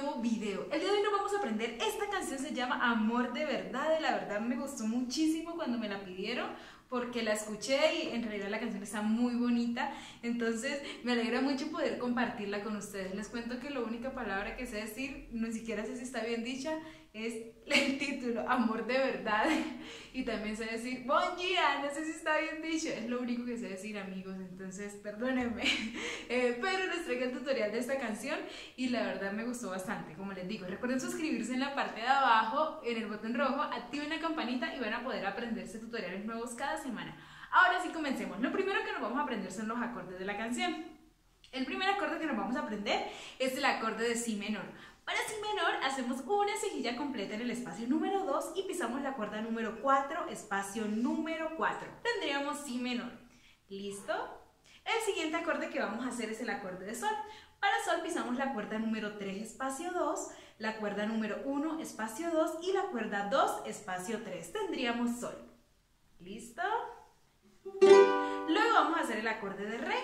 video. El día de hoy nos vamos a aprender, esta canción se llama Amor de Verdad, de la verdad me gustó muchísimo cuando me la pidieron porque la escuché y en realidad la canción está muy bonita. Entonces me alegra mucho poder compartirla con ustedes. Les cuento que la única palabra que sé decir, no siquiera sé si está bien dicha, es el título, Amor de Verdad. Y también sé decir, Bon dia, no sé si está bien dicho, es lo único que sé decir amigos, entonces perdónenme. Eh, pero les traigo el tutorial de esta canción y la verdad me gustó bastante, como les digo. Recuerden suscribirse en la parte de abajo, en el botón rojo, activen la campanita y van a poder aprenderse tutoriales nuevos cada semana. Ahora sí comencemos. Lo primero que nos vamos a aprender son los acordes de la canción. El primer acorde que nos vamos a aprender es el acorde de Si menor. Para Si menor hacemos una cejilla completa en el espacio número 2 y pisamos la cuerda número 4, espacio número 4. Tendríamos Si menor. ¿Listo? El siguiente acorde que vamos a hacer es el acorde de Sol. Para Sol pisamos la cuerda número 3, espacio 2, la cuerda número 1, espacio 2 y la cuerda 2, espacio 3. Tendríamos Sol. ¿Listo? Luego vamos a hacer el acorde de Re.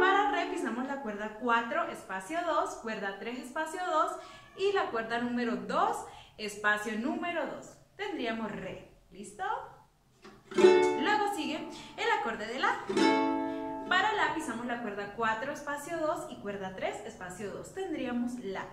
Para Re pisamos la cuerda 4, espacio 2, cuerda 3, espacio 2 y la cuerda número 2, espacio número 2. Tendríamos Re. ¿Listo? Luego sigue el acorde de La. Para La pisamos la cuerda 4, espacio 2 y cuerda 3, espacio 2. Tendríamos La.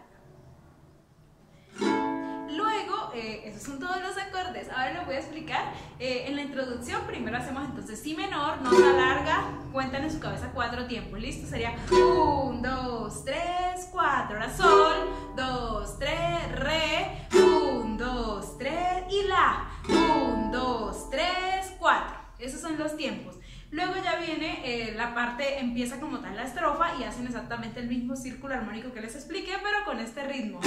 Eh, esos son todos los acordes. Ahora les voy a explicar. Eh, en la introducción, primero hacemos entonces Si menor, nota larga, cuentan en su cabeza cuatro tiempos. ¿Listo? Sería 1, 2, 3, 4. Ahora Sol, 2, 3, Re, 1, 2, 3 y La. 1, 2, 3, 4. Esos son los tiempos. Luego ya viene eh, la parte, empieza como tal la estrofa y hacen exactamente el mismo círculo armónico que les expliqué, pero con este ritmo.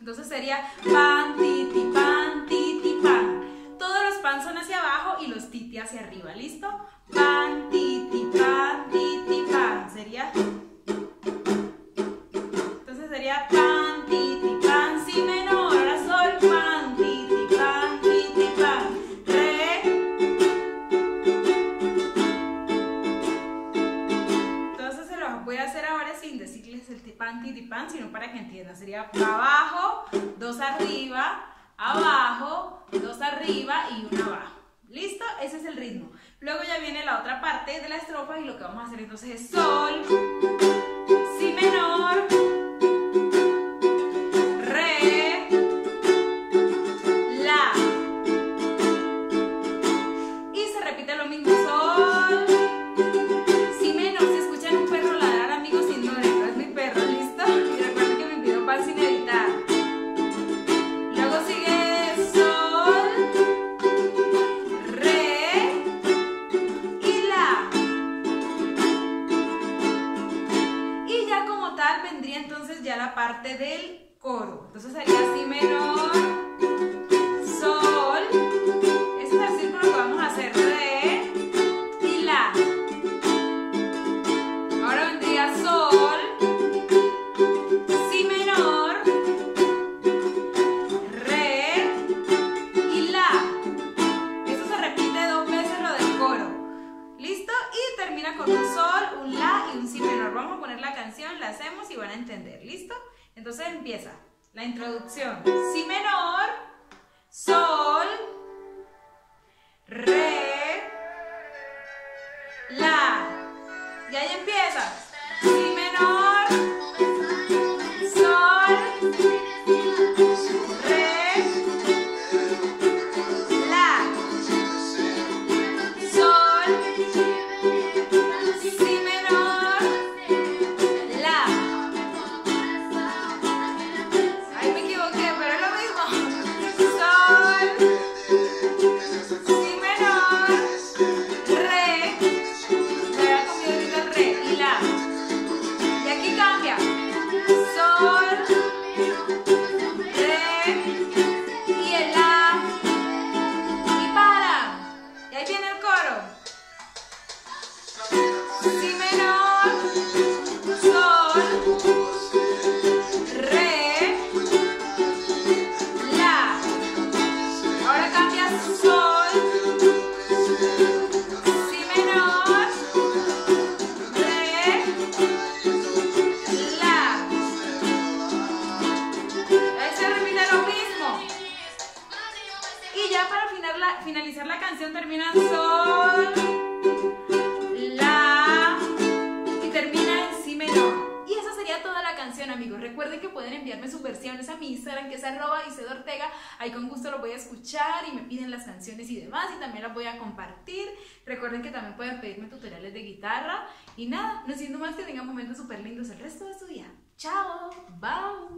Entonces sería pan, titi, pan, titi, pan. Todos los pan son hacia abajo y los titi hacia arriba, ¿listo? Sin decirles el pan, titi, pan, sino para que entiendan. Sería abajo, dos arriba, abajo, dos arriba y una abajo. ¿Listo? Ese es el ritmo. Luego ya viene la otra parte de la estrofa y lo que vamos a hacer entonces es sol, si menor, vendría entonces ya la parte del coro. Entonces sería si menor, a entender. ¿Listo? Entonces empieza la introducción. Si menor, enviarme sus versiones a mi Instagram, que es arroba Ortega. Ahí con gusto los voy a escuchar y me piden las canciones y demás, y también las voy a compartir. Recuerden que también pueden pedirme tutoriales de guitarra. Y nada, no siendo más que tengan momentos súper lindos el resto de su día. Chao, bye.